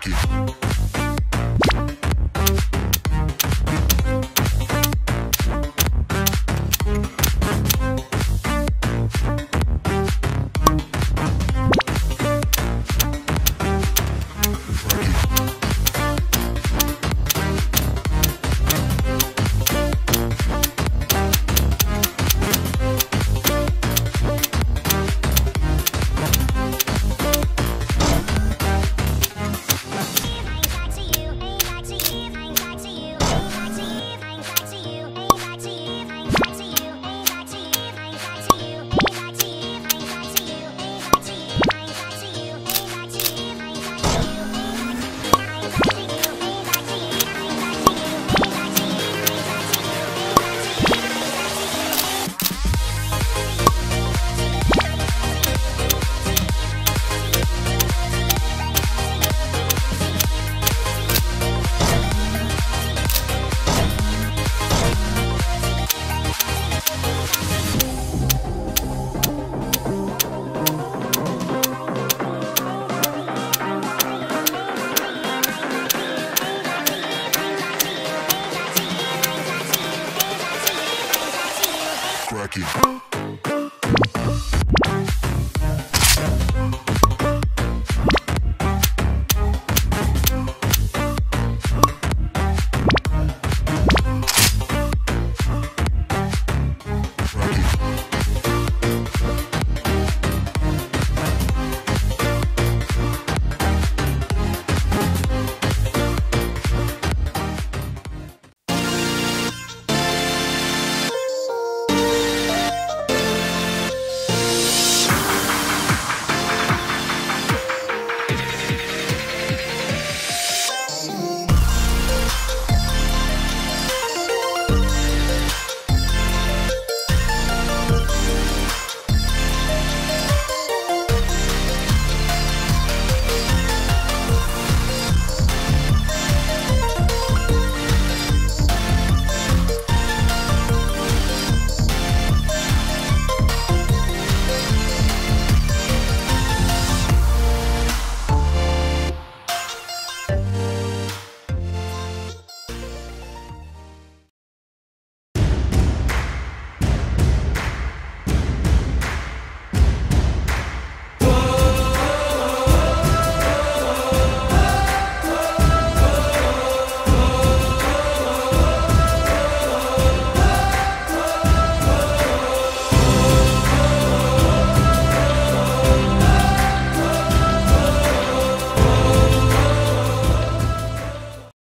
aqui. You.